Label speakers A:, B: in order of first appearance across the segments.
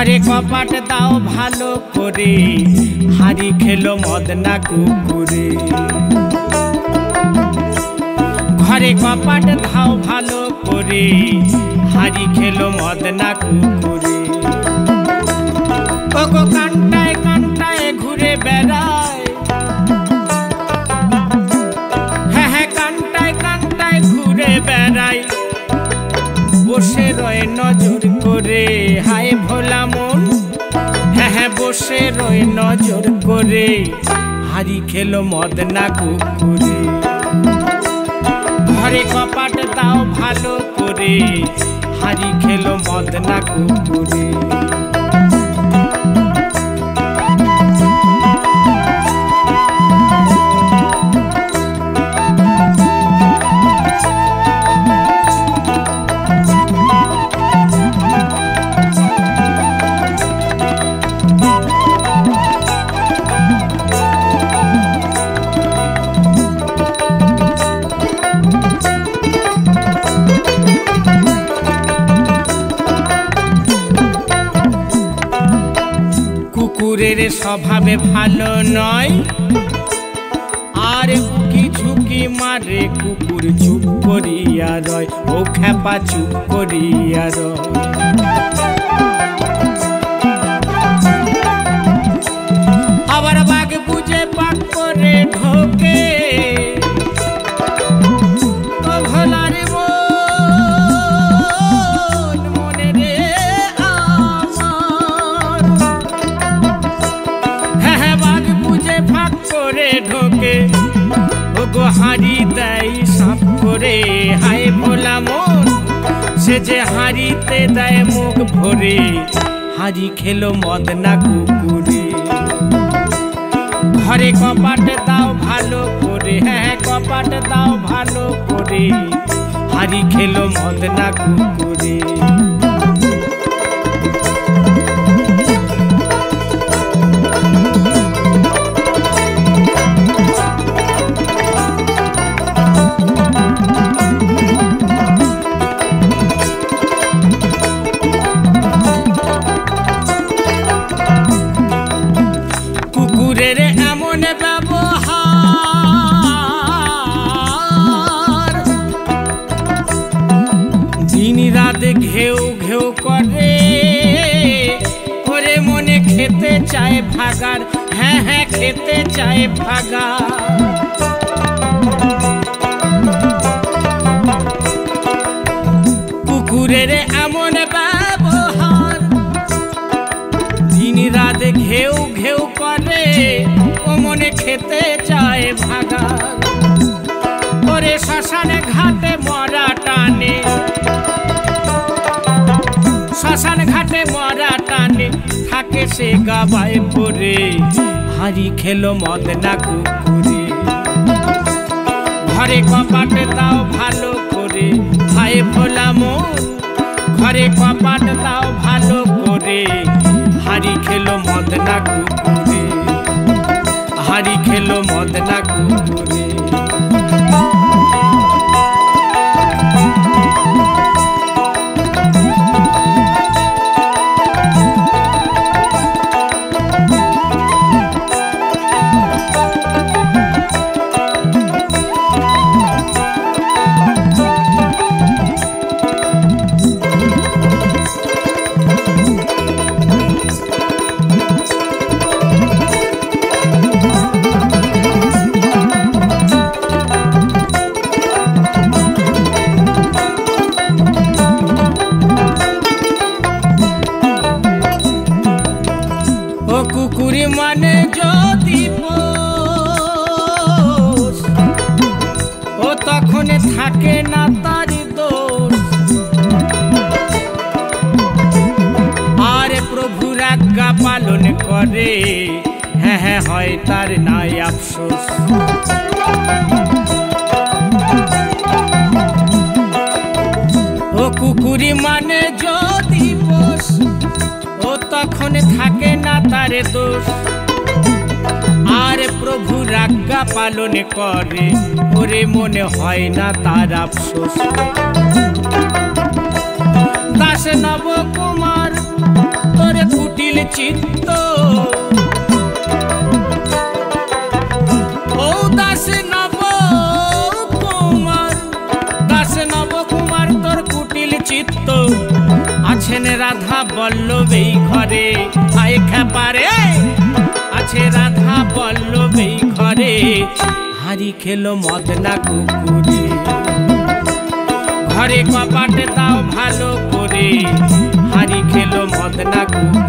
A: ঘরে কপাট দাও ভালো করে। হারি খেলো মদ না কুকুরে। ঘরে কপাট দাও ভালো করে। হারি খেলো মদ না কুকুরে। ওগো কান্টায় কান্টায় ঘুরে বেড়ায়। হ্যাঁ হ্যাঁ কান্টায় কান্টায় ঘুরে বেড়ায়। বসে রয়ে নজর করে। হায় ভোলা মন। হ্যাঁ হ্যাঁ বসে রয়ে নজর করে। হারি খেলো মদ না কুকুরে। ঘরে কপাট দাও ভালো করে। হারি খেলো মদ না কুকুরে। কুকুরের স্বভাবে ভালো নয়। আর উকি ঝুঁকি মারে, কুকুর চুপ করিয়া রয়, ও খেপা চুপ করিয়া রয়। করে হায় ভোলা মন সে যে হারিতে দেয় মুখ ভরে হারি খেলো মদ না কুকুরে। ঘরে কপাট দাও ভালো করে হ্যাঁ হ্যাঁ, কপাট দাও ভালো করে হারি খেলো মদ না কুকুরে। কুকুরের এমন ব্যবহার। দিন রাত ঘেউ ঘেউ করে, ওরে মনে খেতে চায় ভাগার হ্যাঁ হ্যাঁ খেতে চায় ভাগার। কুকুরের এমন ব্যবহার খেতে চায় ভাগা। ওরে শ্মশানে ঘাটে মরা টানে। শ্মশান ঘাটে মরা টানে, থাকে সে গাবায় পরে হারি খেলো মদ না কুকুরে। ঘরে কপাট দাও ভালো করে হায় ভোলা ঘরে কপাট দাও ভালো করে হারি খেলো মদ না কুকুরে। হারি খেলো মদ না ও কুকুরি মানে যদি ও তখন থাকে না তার দোষ। আর প্রভুর আজ্ঞা পালন করে হ্যাঁ হ্যাঁ হয় তার নাই আফসোস। ও কুকুরি মানে যদি ও তখন থাকে না তার দোষ। আর প্রভু আজ্ঞা পালন করে, ওরে মনে হয় না তার আফসোস। দাস নব কুমার তোরে কুটিল চিত্ত। ও চিত্ত। আছেন রাধা বল্লবেই ঘরে। হায় খেপারে আছে রাধা বল্লবেই ঘরে। হারি খেলো মদনা কুকুরে। ঘরে কপাটে তাও ভালো করে। হারি খেলো মদনা কুকুরে।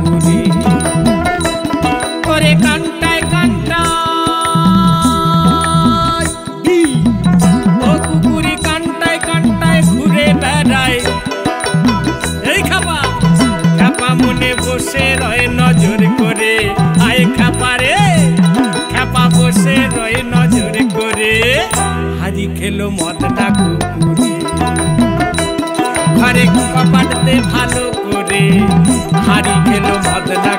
A: খেলো মদটা কুকুরে। ঘরে কপাটতে ভালো করে। হাড়ি খেলো মদনা